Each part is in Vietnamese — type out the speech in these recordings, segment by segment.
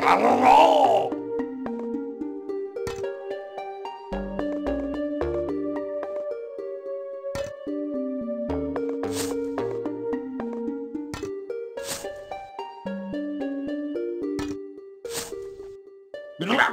Hello! Blah,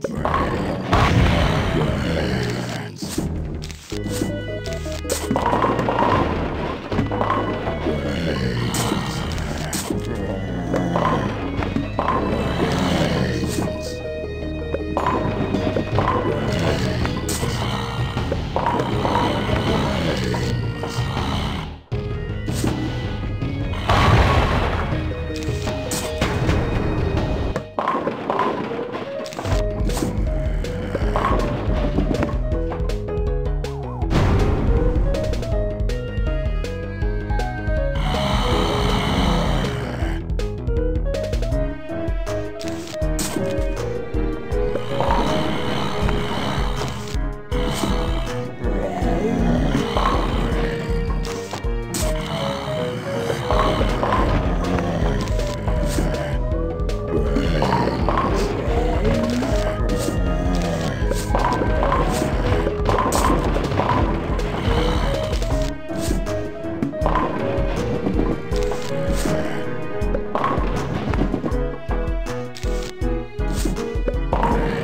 Legends. Oh.